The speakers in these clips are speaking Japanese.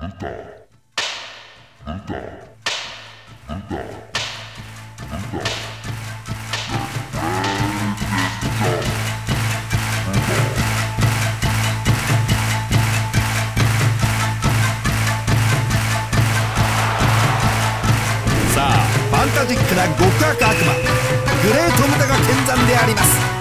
さあファンタジックな極悪悪魔グレートムタが剣山であります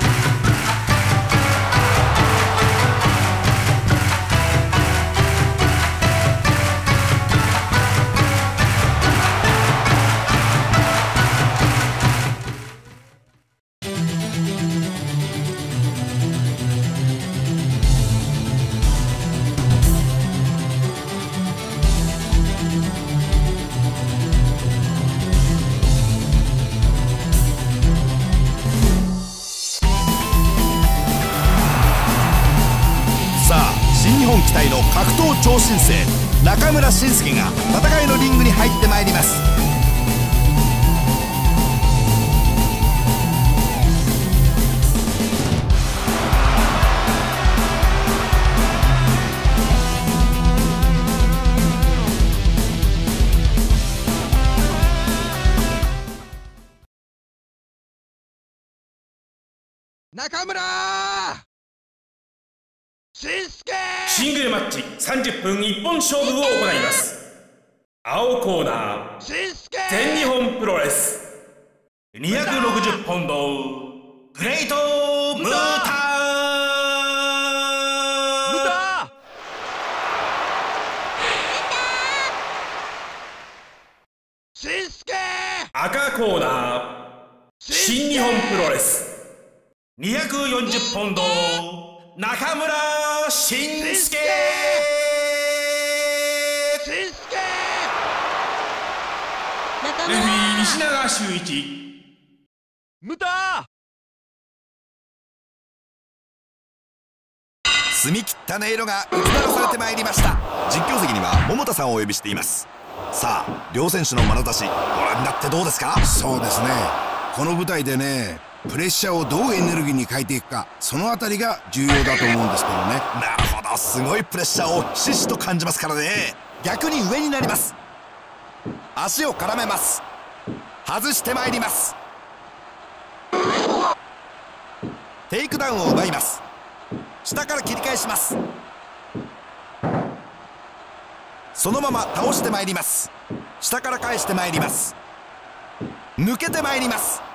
超新星中村慎介が戦いのリングに入ってまいります。中村しんすけシングルマッチ30分一本勝負を行います。青コーナー全日本プロレス。260ポンドグレートムータ無ー赤コーナー新日本プロレス。240ポンド中村慎介。レフェリー西永修一無駄。澄み切った音色が打ち鳴らされてまいりました。実況席には桃田さんをお呼びしています。さあ両選手の眼差しご覧になってどうですか？そうですね。この舞台でねプレッシャーをどうエネルギーに変えていくかそのあたりが重要だと思うんですけどね。なるほどすごいプレッシャーをひしひしと感じますからね。逆に上になります。足を絡めます。外してまいります。テイクダウンを奪います。下から切り返します。そのまま倒してまいります。下から返してまいります。抜けてまいります。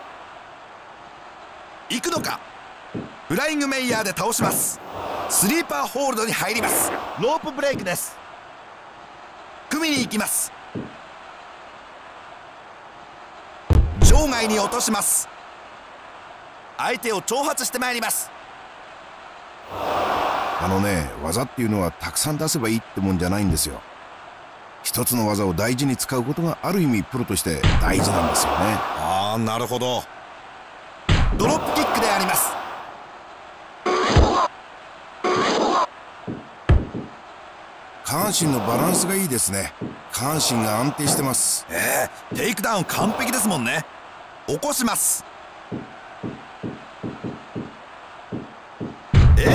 行くのか？フライングメイヤーで倒します。スリーパーホールドに入ります。ロープブレイクです。組みに行きます。場外に落とします。相手を挑発してまいります。あのね技っていうのはたくさん出せばいいってもんじゃないんですよ。一つの技を大事に使うことがある意味プロとして大事なんですよね。ああなるほどドロップキックであります。下半身のバランスがいいですね。下半身が安定してます。ええテイクダウン完璧ですもんね。起こします。エンジン蹴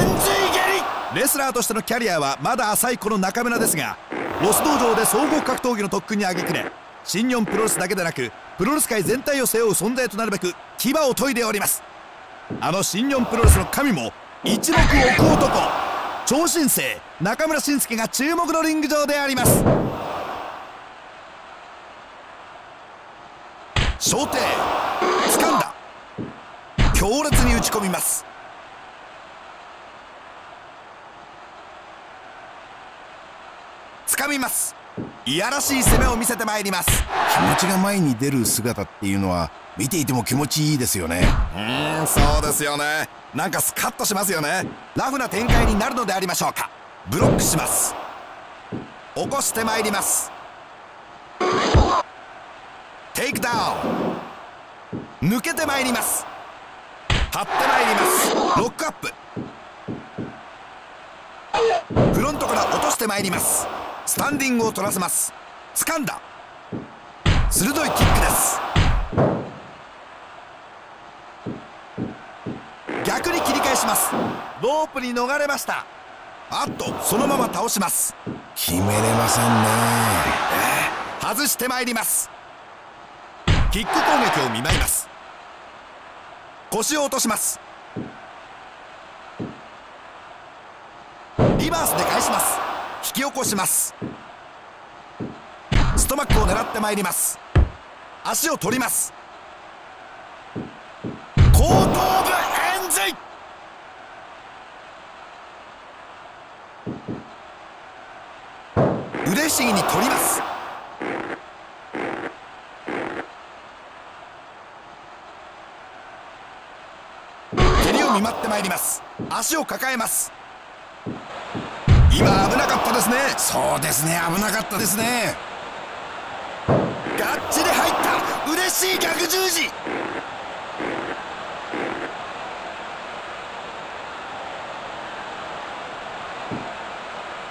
り。レスラーとしてのキャリアはまだ浅いこの中村ですがロス道場で総合格闘技の特訓に挙げくれ。新日本プロレスだけでなくプロレス界全体を背負う存在となるべく牙を研いでおります。あの新日本プロレスの神も一目置く男超新星中村慎介が注目のリング上であります。小手掴んだ。強烈に打ち込みます。掴みます。いやらしい攻めを見せてまいります。気持ちが前に出る姿っていうのは見ていても気持ちいいですよね。うーんそうですよね。なんかスカッとしますよね。ラフな展開になるのでありましょうか。ブロックします。起こしてまいります。テイクダウン。抜けてまいります。張ってまいります。ロックアップ。フロントから落としてまいりますスタンディングを取らせます。掴んだ。鋭いキックです。逆に切り返します。ロープに逃れました。あっとそのまま倒します。決めれませんね。外してまいります。キック攻撃を見舞います。腰を落とします。リバースで返します引き起こします。ストマックを狙ってまいります。足を取ります。後頭部エンズイ腕ひしぎに取ります。蹴りを見舞ってまいります。足を抱えます。今危なかったですね。そうですね危なかったですね。がっちり入った。嬉しい逆十字。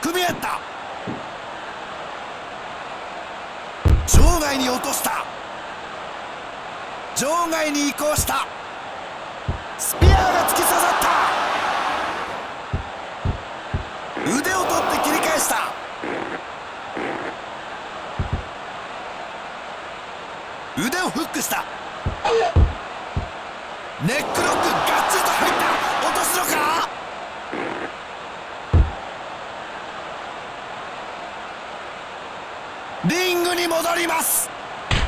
組み合った。場外に落とした。場外に移行した。スピアーが突き刺さった腕を取って切り返した腕をフックした。ネックロックがっちりと入った。落とすのか？リングに戻ります。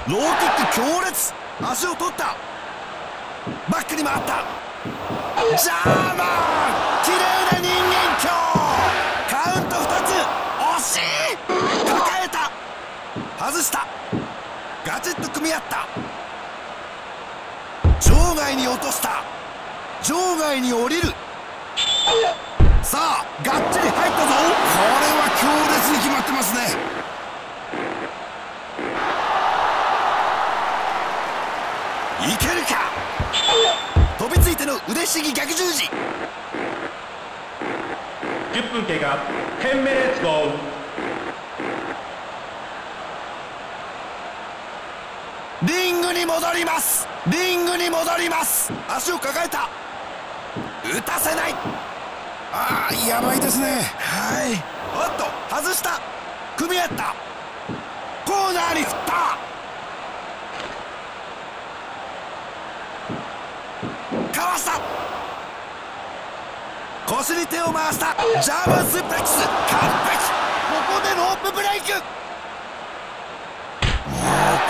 ローキック強烈。足を取った。バックに回った。ジャーマン。綺麗な人間鏡カウント2つ。惜しい。抱えた。外した。ガチッと組み合った。場外に落とした。場外に降りる。さあがっちり入ったぞ。これは強烈に決まってますね。いけるか。飛びついての腕しぎ逆十字。10分経過。10 minutes go リングに戻ります。リングに戻ります。足を抱えた。打たせない。ああやばいですね。はい。おっと外した。組み合った。コーナーに振った。かわした。腰に手を回した。ジャーマンスープレックス。完璧。ここでロープブレイク。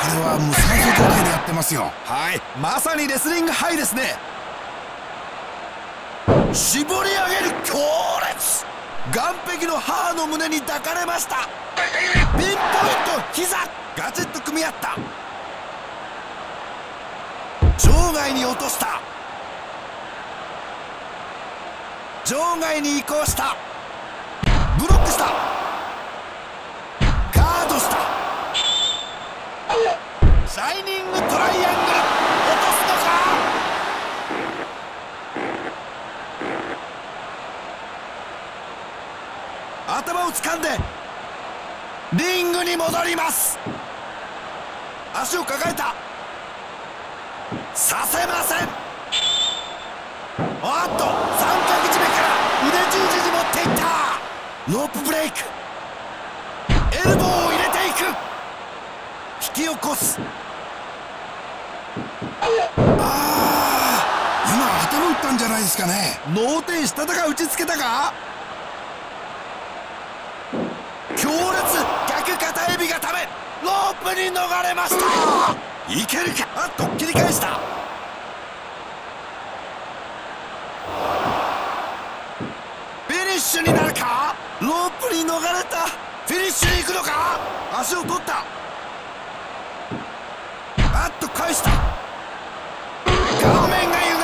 れは無酸素状態でやってますよ。はい。まさにレスリングハイですね。絞り上げる強烈。岸壁の母の胸に抱かれました。ピンポイント膝ガチッと組み合った。場外に落とした。場外に移行した。ブロックした。シャイニングトライアングル落とすのか頭を掴んでリングに戻ります足を抱えたさせませんおっと三角締めから腕十字に持っていったロープブレイクエルボーを入れていく引き起こす。あ今頭打ったんじゃないですかね。脳天したたか打ちつけたか？強烈逆肩エビがためロープに逃れました。いけるか？あっと切り返した。フィニッシュになるか？ロープに逃れた。フィニッシュに行くのか？足を取った。あっと返した顔面が歪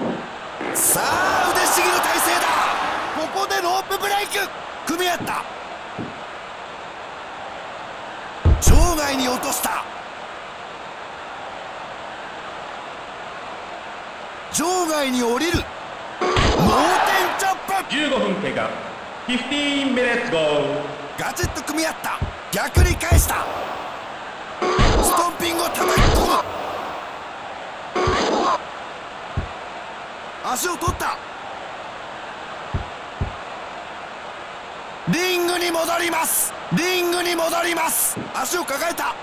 むさあ腕ひしぎの体勢だここでロープブレイク組み合った場外に落とした場外に降りる脳天チョップ15分経過15 minutes go. ガチッと組み合った。逆に返した。ストンピングを叩き込む。足を取った。リングに戻ります。リングに戻ります。足を抱えた。あ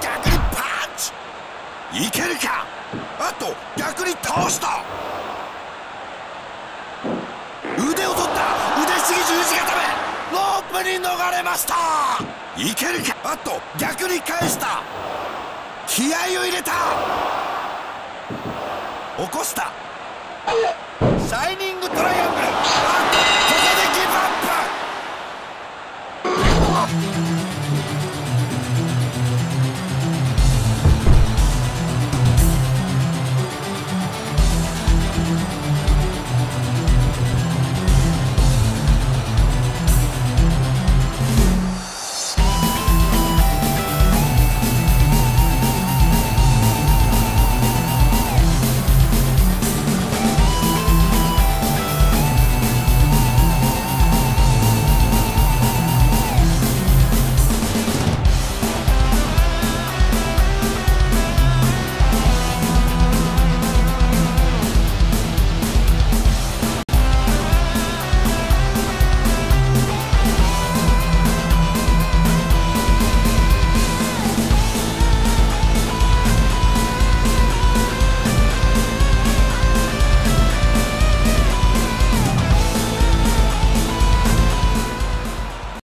逆にパンチ。いけるか。あと逆に倒した腕を取った腕しぎ十字固めロープに逃れました。いけるか？あと逆に返した。気合を入れた。起こした。シャイニングトライ